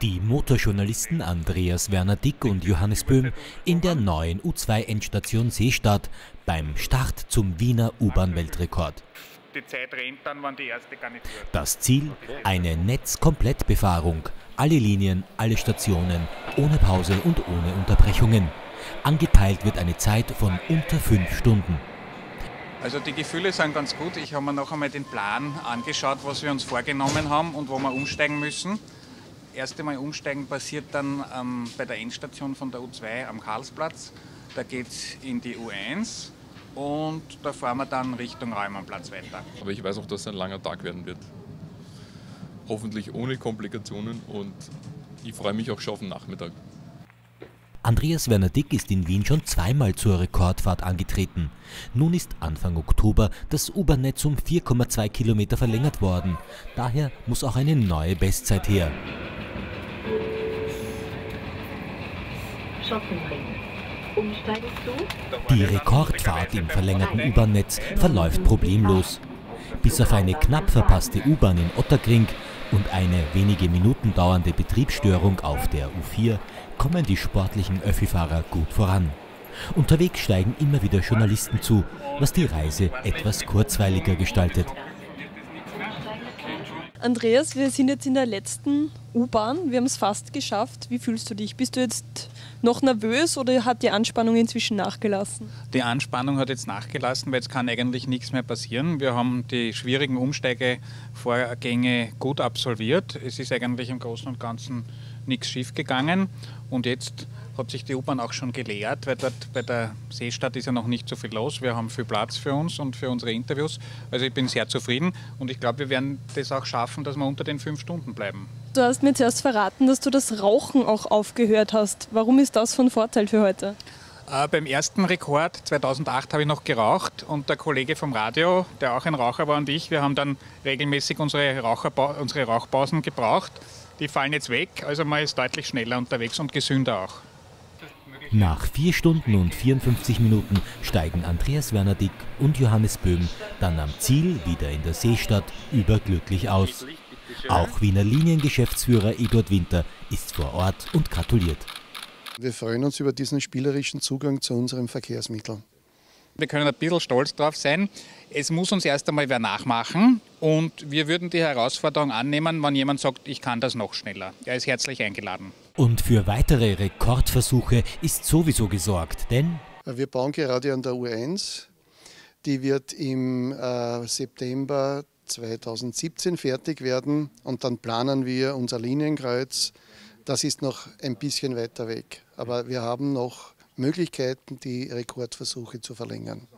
Die Motorjournalisten Andreas Werner Dick und Johannes Böhm in der neuen U2-Endstation Seestadt beim Start zum Wiener U-Bahn-Weltrekord. Die Zeit rennt dann, wann die erste Garnitur. Das Ziel? Eine Netzkomplettbefahrung. Alle Linien, alle Stationen, ohne Pause und ohne Unterbrechungen. Angeteilt wird eine Zeit von unter fünf Stunden. Also die Gefühle sind ganz gut. Ich habe mir noch einmal den Plan angeschaut, was wir uns vorgenommen haben und wo wir umsteigen müssen. Das erste Mal umsteigen passiert dann ähm, bei der Endstation von der U2 am Karlsplatz. Da geht es in die U1 und da fahren wir dann Richtung Raumannplatz weiter. Aber ich weiß auch, dass es ein langer Tag werden wird. Hoffentlich ohne Komplikationen und ich freue mich auch schon auf den Nachmittag. Andreas Werner Dick ist in Wien schon zweimal zur Rekordfahrt angetreten. Nun ist Anfang Oktober das U-Bahn-Netz um 4,2 Kilometer verlängert worden. Daher muss auch eine neue Bestzeit her. Die Rekordfahrt im verlängerten U-Bahn-Netz verläuft problemlos. Bis auf eine knapp verpasste U-Bahn in Otterkring und eine wenige Minuten dauernde Betriebsstörung auf der U4 kommen die sportlichen Öffi-Fahrer gut voran. Unterwegs steigen immer wieder Journalisten zu, was die Reise etwas kurzweiliger gestaltet. Andreas, wir sind jetzt in der letzten U-Bahn. Wir haben es fast geschafft. Wie fühlst du dich? Bist du jetzt noch nervös oder hat die Anspannung inzwischen nachgelassen? Die Anspannung hat jetzt nachgelassen, weil es kann eigentlich nichts mehr passieren. Wir haben die schwierigen Umsteigevorgänge gut absolviert. Es ist eigentlich im Großen und Ganzen nichts schief gegangen. Und jetzt hat sich die U-Bahn auch schon geleert, weil dort bei der Seestadt ist ja noch nicht so viel los. Wir haben viel Platz für uns und für unsere Interviews. Also ich bin sehr zufrieden und ich glaube, wir werden das auch schaffen, dass wir unter den fünf Stunden bleiben. Du hast mir zuerst verraten, dass du das Rauchen auch aufgehört hast. Warum ist das von Vorteil für heute? Äh, beim ersten Rekord 2008 habe ich noch geraucht und der Kollege vom Radio, der auch ein Raucher war und ich, wir haben dann regelmäßig unsere, unsere Rauchpausen gebraucht. Die fallen jetzt weg, also man ist deutlich schneller unterwegs und gesünder auch. Nach 4 Stunden und 54 Minuten steigen Andreas Werner Dick und Johannes Böhm dann am Ziel wieder in der Seestadt überglücklich aus. Auch Wiener Liniengeschäftsführer Eduard Winter ist vor Ort und gratuliert. Wir freuen uns über diesen spielerischen Zugang zu unserem Verkehrsmittel. Wir können ein bisschen stolz drauf sein. Es muss uns erst einmal wer nachmachen und wir würden die Herausforderung annehmen, wenn jemand sagt, ich kann das noch schneller. Er ist herzlich eingeladen. Und für weitere Rekordversuche ist sowieso gesorgt, denn wir bauen gerade an der U1. Die wird im äh, September 2017 fertig werden und dann planen wir unser Linienkreuz. Das ist noch ein bisschen weiter weg, aber wir haben noch Möglichkeiten, die Rekordversuche zu verlängern.